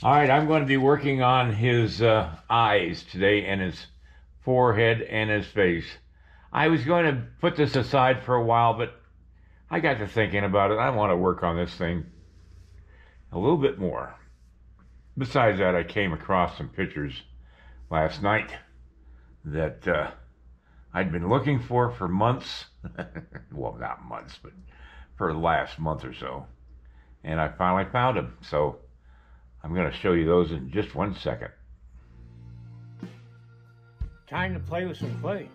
All right, I'm going to be working on his uh, eyes today and his forehead and his face. I was going to put this aside for a while, but I got to thinking about it. I want to work on this thing a little bit more. Besides that, I came across some pictures last night that uh, I'd been looking for for months. well, not months, but for the last month or so. And I finally found them. So I'm going to show you those in just one second. Time to play with some clay.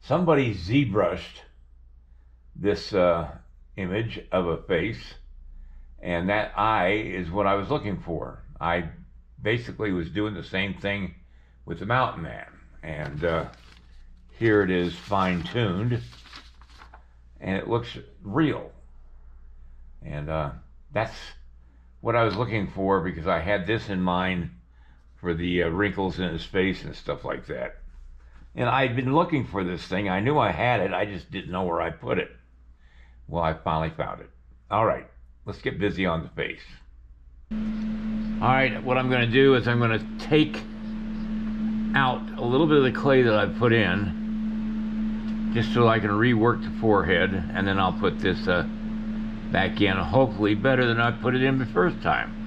Somebody ZBrushed this uh, image of a face, and that eye is what I was looking for. I basically was doing the same thing with the Mountain Man, and uh, here it is fine tuned, and it looks real. And uh, that's what I was looking for because I had this in mind for the uh, wrinkles in his face and stuff like that. And I'd been looking for this thing. I knew I had it. I just didn't know where I put it. Well, I finally found it. All right, let's get busy on the face. All right, what I'm going to do is I'm going to take out a little bit of the clay that I've put in just so I can rework the forehead and then I'll put this uh, back in hopefully better than I put it in the first time.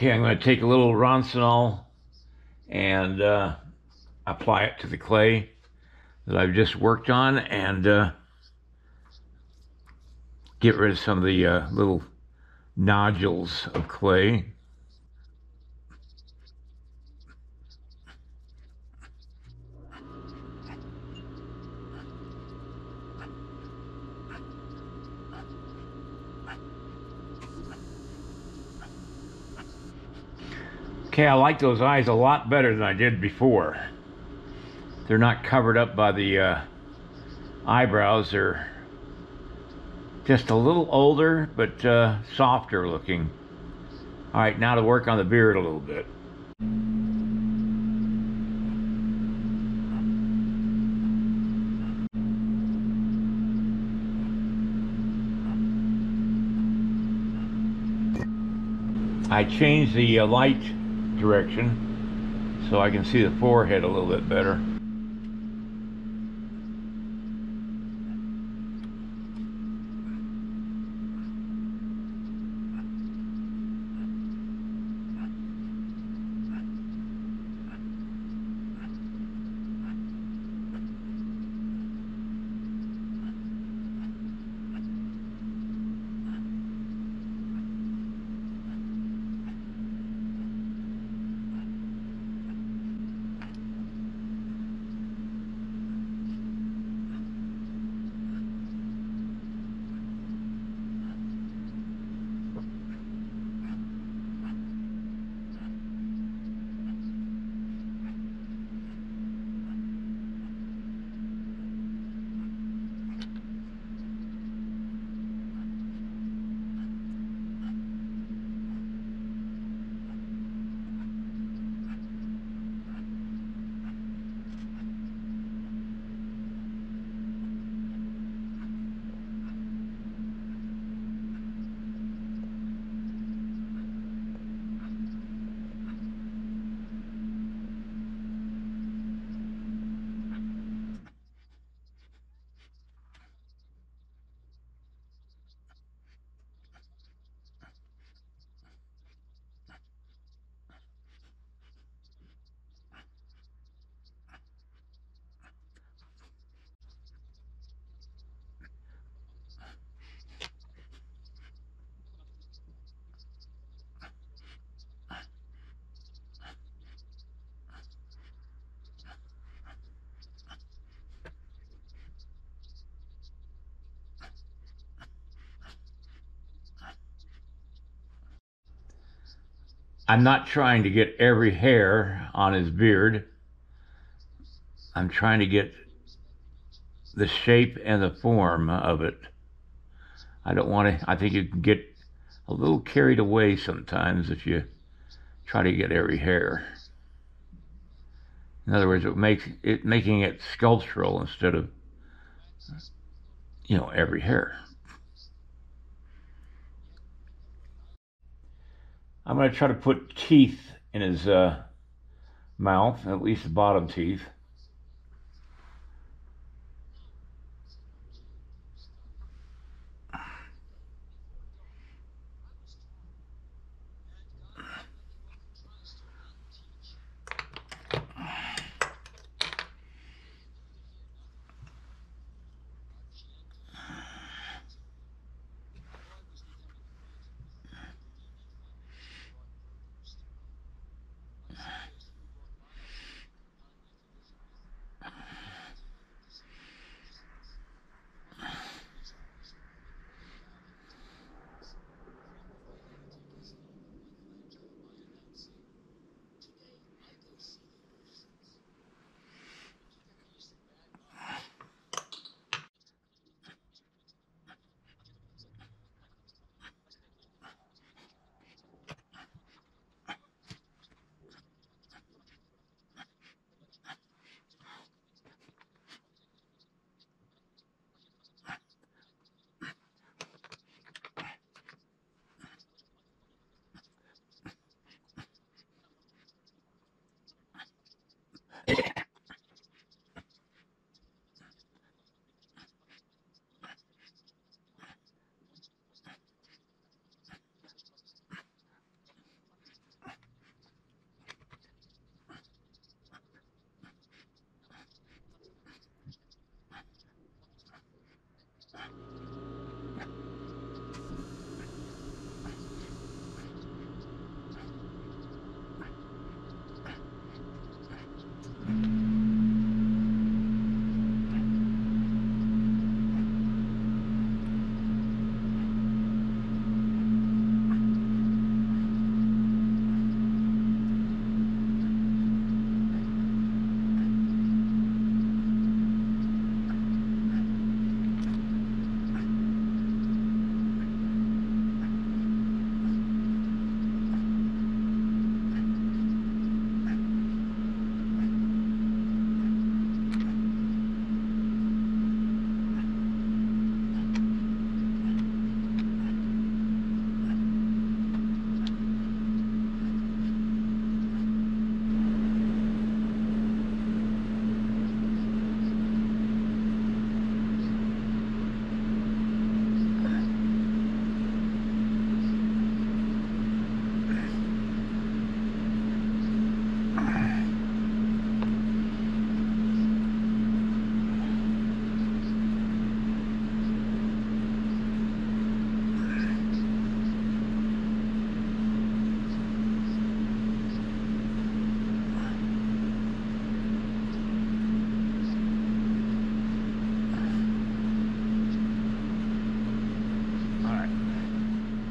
Okay, I'm going to take a little Ronsonol and uh, apply it to the clay that I've just worked on and uh, get rid of some of the uh, little nodules of clay. Okay, I like those eyes a lot better than I did before. They're not covered up by the uh, eyebrows. They're just a little older, but uh, softer looking. All right, now to work on the beard a little bit. I changed the uh, light direction so I can see the forehead a little bit better. I'm not trying to get every hair on his beard. I'm trying to get the shape and the form of it. I don't want to, I think you can get a little carried away sometimes if you try to get every hair. In other words, it makes it making it sculptural instead of you know every hair. I'm going to try to put teeth in his uh, mouth, at least the bottom teeth.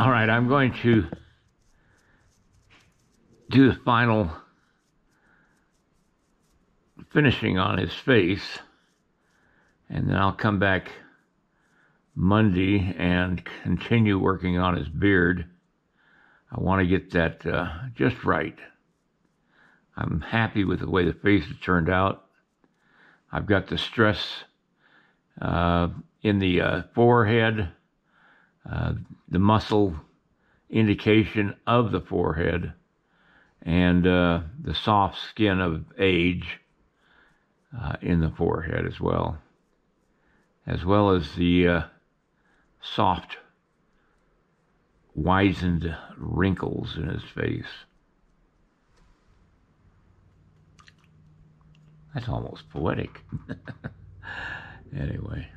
All right, I'm going to do the final finishing on his face, and then I'll come back Monday and continue working on his beard. I want to get that uh, just right. I'm happy with the way the face has turned out. I've got the stress uh, in the uh, forehead, uh, the muscle indication of the forehead, and uh, the soft skin of age uh, in the forehead as well, as well as the uh, soft, wizened wrinkles in his face. That's almost poetic. anyway.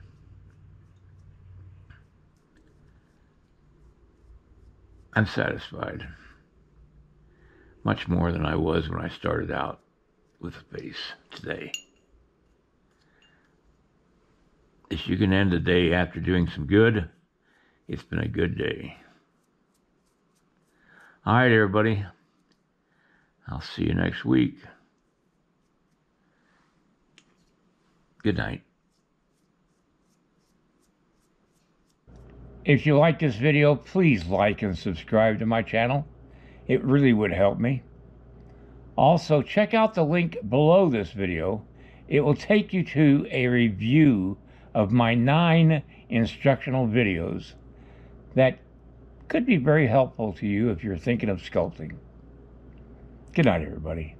I'm satisfied. Much more than I was when I started out with face today. If you can end the day after doing some good, it's been a good day. All right, everybody. I'll see you next week. Good night. If you like this video, please like and subscribe to my channel. It really would help me. Also, check out the link below this video. It will take you to a review of my nine instructional videos that could be very helpful to you if you're thinking of sculpting. Good night, everybody.